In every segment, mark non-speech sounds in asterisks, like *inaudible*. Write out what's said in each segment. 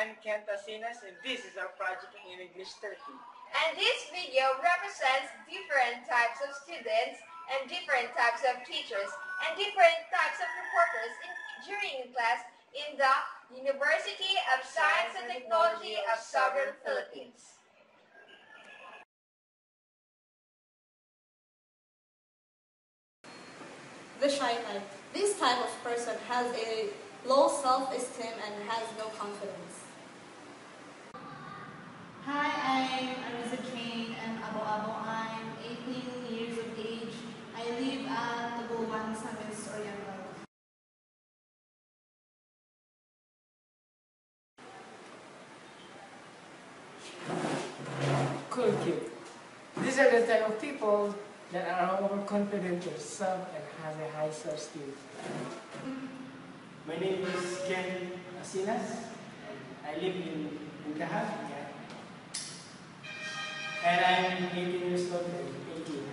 I'm Kent Asinas and this is our project in English 13. And this video represents different types of students and different types of teachers and different types of reporters in, during class in the University of Science and Technology of Southern Philippines. The shy type. This type of person has a low self-esteem and has no confidence. Hi, I'm Arisa Kane and Abo Abo. I'm 18 years of age. I live at Tabuan, San Luis Oriental. Cool cute. These are the type of people that are overconfident of self and has a high self-esteem. My name is Ken Asinas. I live in Puntahan. And I'm 18 years old and 18.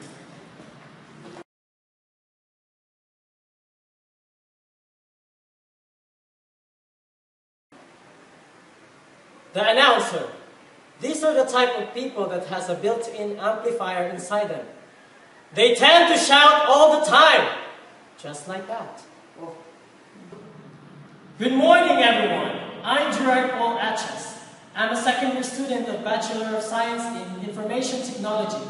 The announcer. These are the type of people that has a built-in amplifier inside them. They tend to shout all the time. Just like that. Good morning, everyone. I'm Gerard Paul Atchas. I'm a second year student of Bachelor of Science in Information Technology,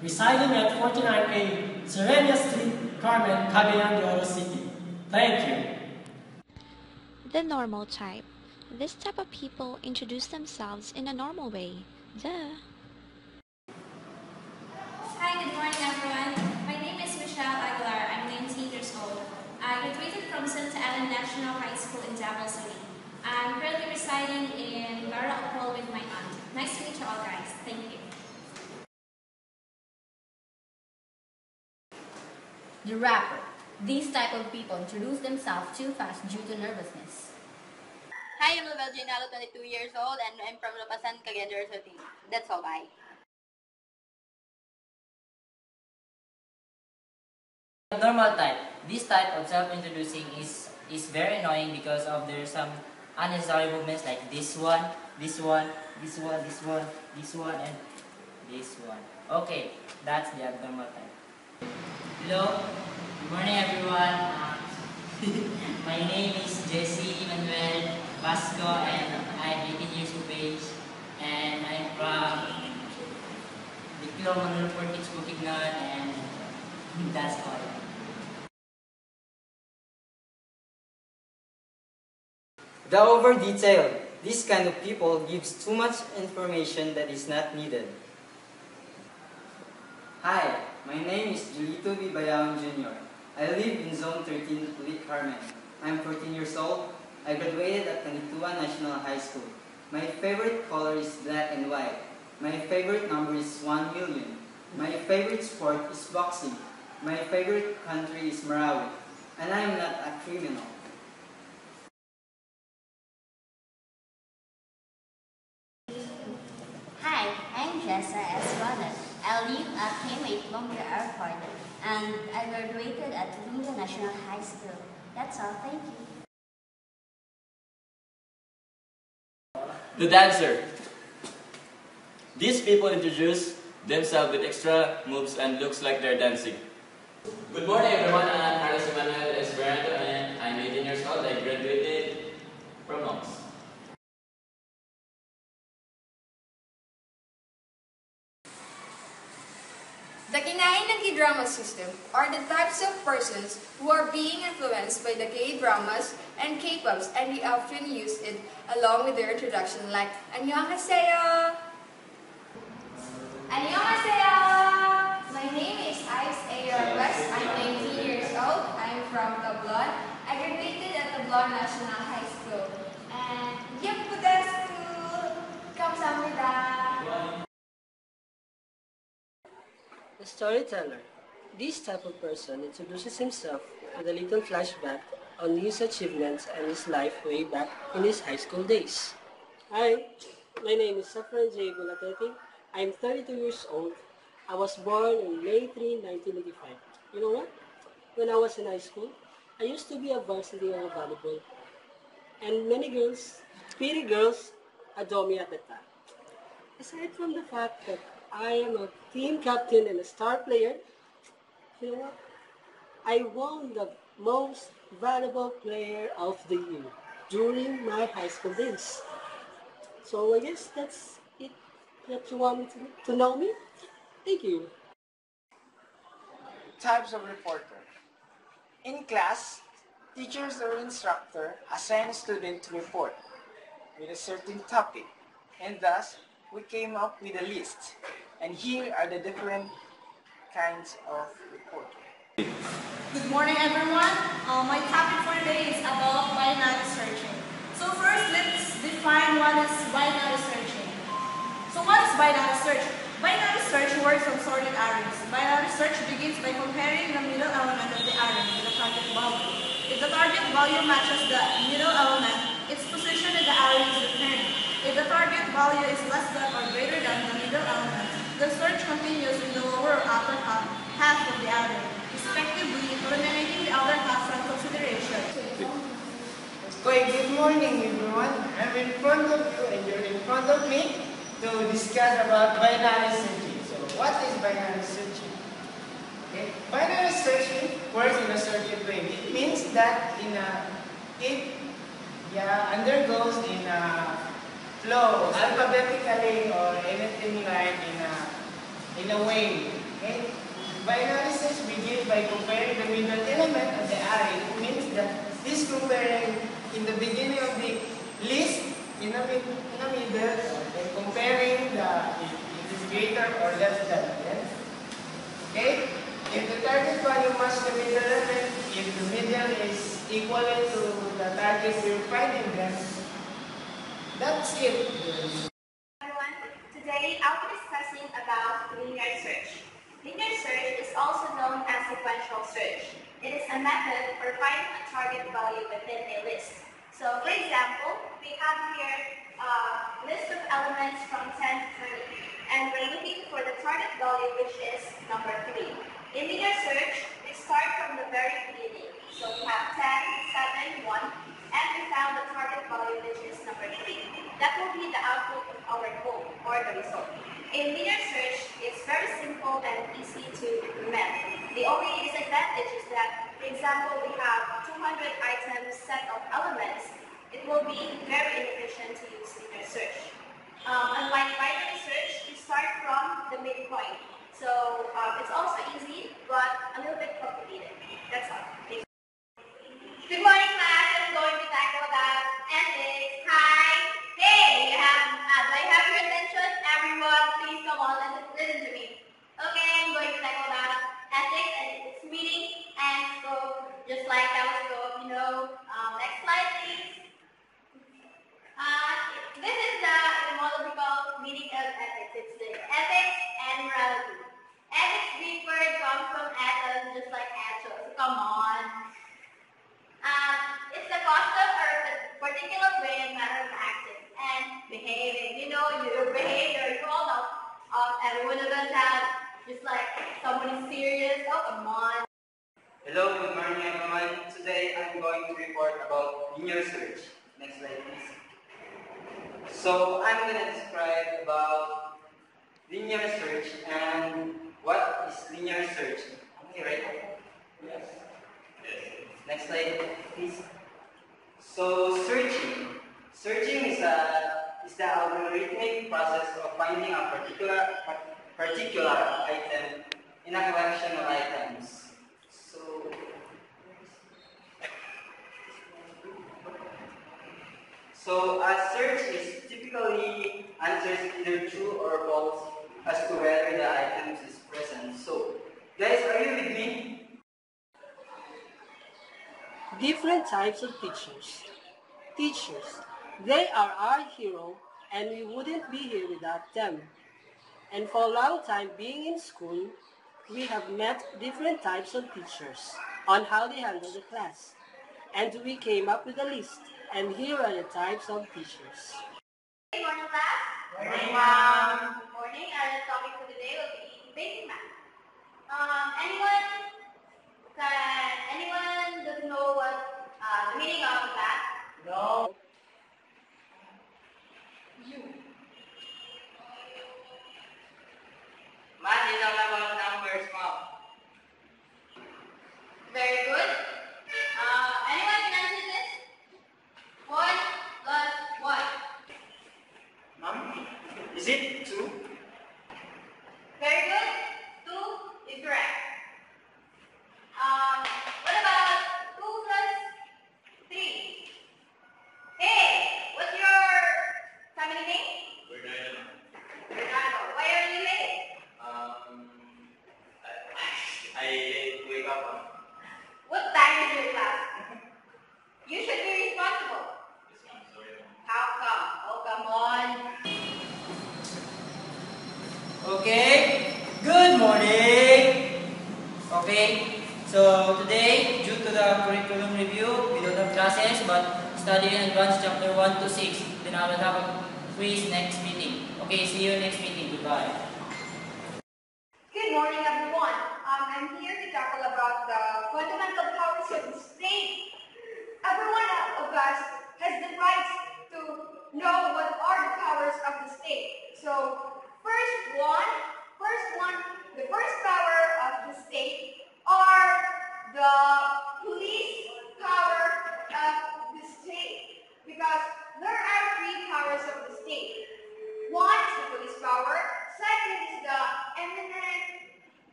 residing at 49A Serena Street, Carmen, Cagayan de Oro City. Thank you. The normal type. This type of people introduce themselves in a normal way. Duh. Hi, good morning everyone. My name is Michelle Aguilar. I'm 19 years old. I graduated from Santa Ana National High School in Davao City. I'm currently residing in Lara Opol with my aunt. Nice to meet you all guys. Thank you. The rapper. These type of people introduce themselves too fast due to nervousness. Hi, I'm Lavelle Ginalo, 22 years old, and I'm from Lapasan, Cagayan de Oro City. That's all, bye. Normal type. This type of self-introducing is is very annoying because of there's some unnecessary movements like this one, this one, this one, this one, this one, and this one. Okay, that's the abnormal type. Hello, good morning everyone. Uh, *laughs* my name is Jesse Manuel Vasco and I'm 18 years of age and I'm from the Manolo Fortich Bukidnon and that's all. The over-detailed. This kind of people gives too much information that is not needed. Hi, my name is Julito B. Bayaon Jr. I live in Zone 13, Pulit Carmen. I'm 14 years old. I graduated at Canitoan National High School. My favorite color is black and white. My favorite number is 1 million. My favorite sport is boxing. My favorite country is Marawi. And I am not a criminal. Hi, I'm Jessa Espada. I live at K-Wait Airport and I graduated at Lunga National High School. That's all, thank you. The dancer. These people introduce themselves with extra moves and looks like they're dancing. Good morning everyone, K-drama system are the types of persons who are being influenced by the K-dramas and K-pops and they often use it along with their introduction like Annyeonghaseyo! Annyeonghaseyo! My name is Ives A.R. West. I'm 19 years old. I'm from Tablon. I graduated at Tablon National storyteller. This type of person introduces himself with a little flashback on his achievements and his life way back in his high school days. Hi, my name is Safran J. Bulateti. I'm 32 years old. I was born on May 3, 1985. You know what? When I was in high school, I used to be a varsity volleyball. And many girls, pretty girls, adore me at the time. Aside from the fact that I am a team captain and a star player, you know? I won the most valuable player of the year during my high school days. So I guess that's it that you want me to, to know me. Thank you. Types of reporter. In class, teachers or instructor assign a student to report with a certain topic, and thus we came up with a list. And here are the different kinds of reporter. Good morning, everyone. Uh, my topic for today is about binary searching. So first, let's define what is binary searching. So what is binary search? Binary search works on sorted arrays. Binary search begins by comparing the middle element of the array with the target value. If the target value matches the middle element, its position in the array is returned. If the target value is less than or greater than the middle element, the search continues in the lower or upper half, of the array, respectively eliminating the other half from consideration. Okay, good morning everyone. I'm in front of you and you're in front of me to discuss about binary searching. So what is binary searching? Okay. Binary searching works in a certain way. It means that in a, it yeah, undergoes in a flow, alphabetically or anything like in in a way. Okay? Binary search begins by comparing the middle element of the array. It means that this comparing in the beginning of the list, in the, mid, in the middle, and comparing the, if it is greater or less than. Yes? Okay? If the target value matches the middle element, if the middle is equal to the target we're finding them, that's it. Sequential search. It is a method for finding a target value within a list. So, for example, we have here a list of elements from 10 to 30, and we're looking for the target value, which is number 3. In linear search, we start from the very beginning. So we have 10, 7, 1, and we found the target value, which is number 3. That will be the output of our goal, or the result. In linear search, it's very simple and easy to implement. The only disadvantage is that, for example, we have 200 items set of elements. It will be very inefficient to use linear search. Um, unlike binary search, we start from the midpoint. So um, it's also easy, but a little bit complicated. That's all. Good morning, class. Going to report about linear search. Next slide please. So I'm going to describe about linear search and what is linear search. Okay, right? Yes. Next slide please. So searching. Searching is a is the algorithmic process of finding a particular particular item in a collection of items. So So a search is typically answers either true or false as to whether the item is present. So guys, are you with me? Different types of teachers. Teachers, they are our hero and we wouldn't be here without them. And for a long time being in school, we have met different types of teachers on how they handle the class. And we came up with a list. And here are the types of teachers. Good morning, class. Good morning, ma'am. Good morning. Our topic for today will be basic math. Um, anyone can anyone doesn't know what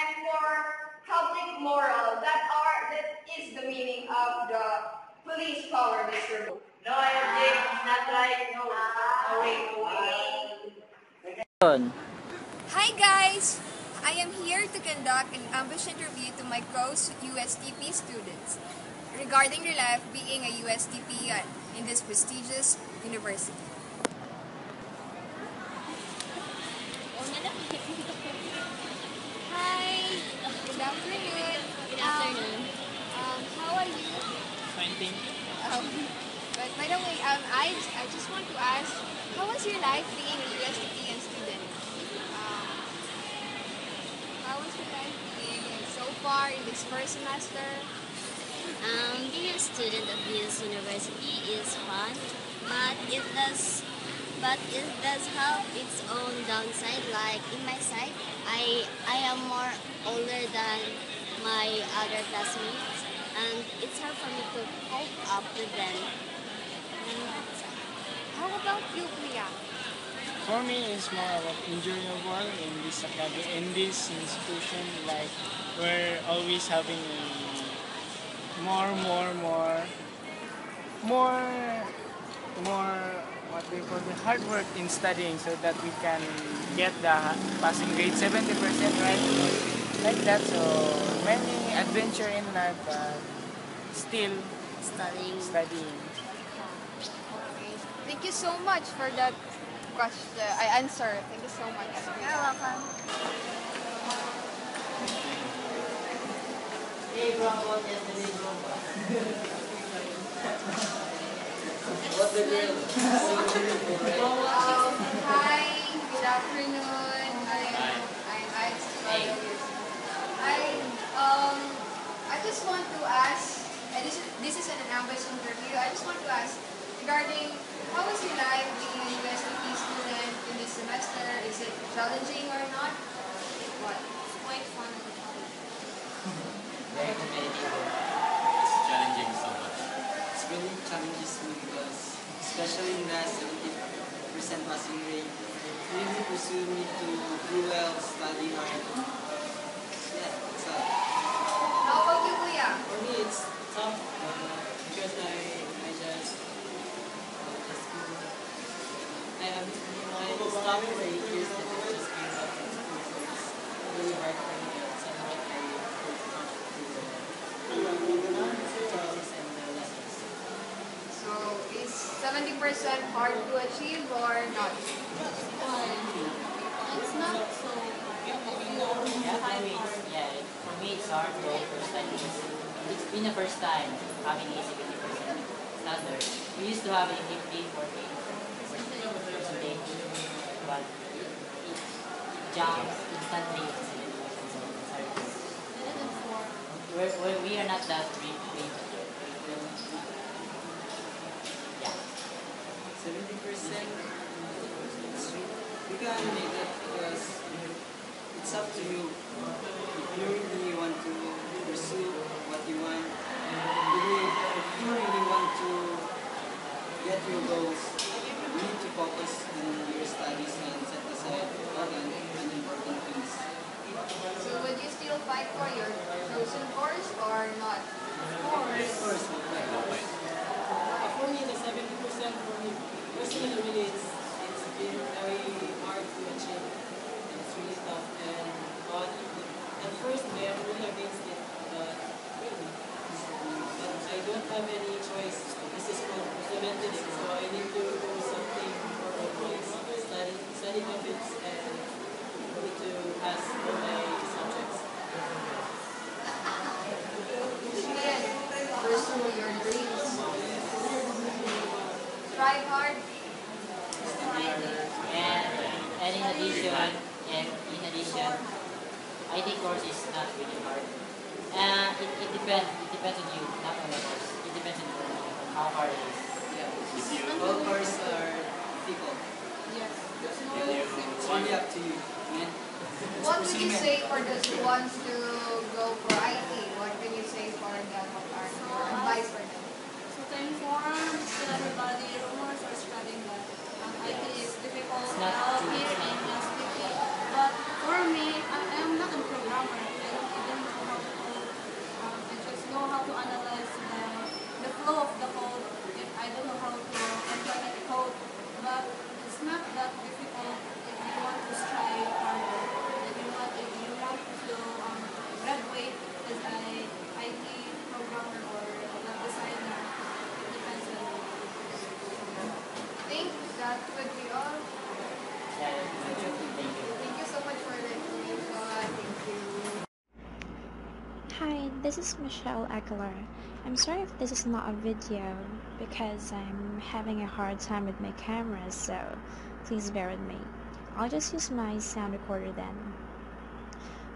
and for public moral. That are that is the meaning of the police power, Mr. Wu. No, I object. It's not right. No. No way. No. Hi guys! I am here to conduct an ambush interview to my close USTP students regarding their life being a USTP in this prestigious university. Hi! Good afternoon. Good afternoon. Um, how are you? You. Um, but by the way, um, I, I just want to ask, how was your life being a USTPean student? Um, how was your life being so far in this first semester? Um, being a student of this university is fun, but it does but it does have its own downside. Like in my side, I I am more older than my other classmates, and it's hard for me to cope up with them. How about you, Priya? For me, it's more about enjoyable in this academy, in this institution. Like we're always having more, more, more, more, more. What we call the hard work in studying, so that we can get the passing grade 70 percent, right? Like that. So many adventure in life, but still studying. Studying. Thank you so much for that question. I answer. Thank you so much. You're welcome. Hey, bro, yesterday, bro. What the girl? So beautiful, right? Um, hi, good afternoon. I'm, I'm Alex I, um, I just want to ask, and this is, this is an ambush interview, I just want to ask regarding how was your life being a USTP student in this semester? Is it challenging or not? What? Quite fun. Very. It's challenging so much. It's really challenges me because, especially in the 70% passing rate, it really pursued me to do well, study hard. for me it's tough uh, because I, I just, uh, just I have my stuff for eight years I just gave up in school, so it's really hard for me and I to is 70% hard to achieve or not? It's not so... Yeah, I mean, yeah, for me it's hard though, for studies. It's been the first time having easy 50% standard. We used to have a 50, 40 percentage, but it, jumps instantly to 70%. So it's hard to we're, we are not that rich. Yeah. Seventy percent. You can make it because it's up to you. If you really, if you really want to get your goals, you need to focus on your studies and set aside other unimportant things. So would you still fight for your chosen course or not? Of course, Uh, for me, the 70% for me, personally, really, it's, it's been very hard to achieve. And it's really tough. And, but at first, I am really against it. But, but I don't have any choice. This is called implemented it. So I need to do something for my boys. Study, study habits and need to pass all my subjects. Again, pursue your dreams. Try hard. And, and in addition, and in addition, IT course is not really hard. Uh, it, it depends. It depends on you, not on the course. It depends on you, how hard it is. Yeah. All courses are difficult. Yes. It's only up to you, man. What would you say for those who wants to go for IT? What can you say for them? What are your advice for them? So to inform to everybody, rumors are spreading that um, IT is difficult It's not now true. here in SPP. But for me, I I am not a programmer. I don't even know how to code. Um, I just know how to analyze the, the flow of the code. If I don't know how to implement code. But it's not that difficult if you want to strive harder. If you want, if you want to um, graduate as a IT programmer or web designer, it depends on you. I think that would be all. Yeah, thank you. Thank you so much for the information. Thank you. Hi, this is Michelle Aguilar. I'm sorry if this is not a video because I'm having a hard time with my camera, so please bear with me. I'll just use my sound recorder then.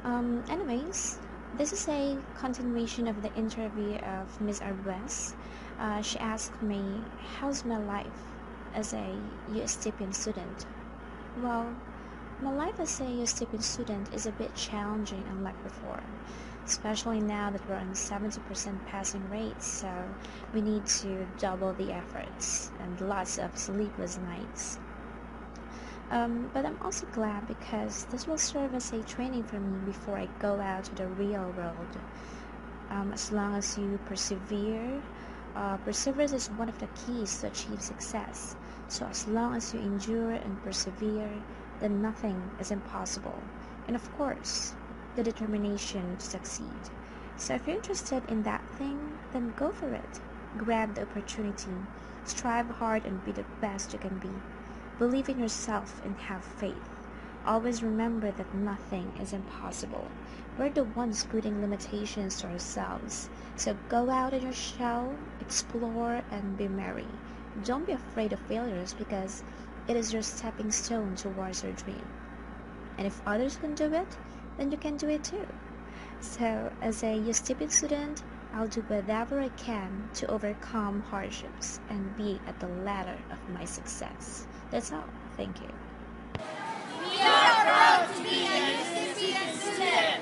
Um, anyways, this is a continuation of the interview of Ms. Arbes. Uh, she asked me, How's my life as a USTPean student? Well, my life as a USTPean student is a bit challenging unlike before, especially now that we're on 70% passing rates, so we need to double the efforts and lots of sleepless nights. Um, but I'm also glad because this will serve as a training for me before I go out to the real world. Um, as long as you persevere, uh, perseverance is one of the keys to achieve success. So as long as you endure and persevere, then nothing is impossible. And of course, the determination to succeed. So if you're interested in that thing, then go for it. Grab the opportunity. Strive hard and be the best you can be. Believe in yourself and have faith. Always remember that nothing is impossible. We're the ones putting limitations to ourselves. So go out in your shell, explore, and be merry. Don't be afraid of failures because it is your stepping stone towards your dream. And if others can do it, then you can do it too. So, as a USTP student, I'll do whatever I can to overcome hardships and be at the ladder of my success. That's all. Thank you. We are proud to be a USTPean student.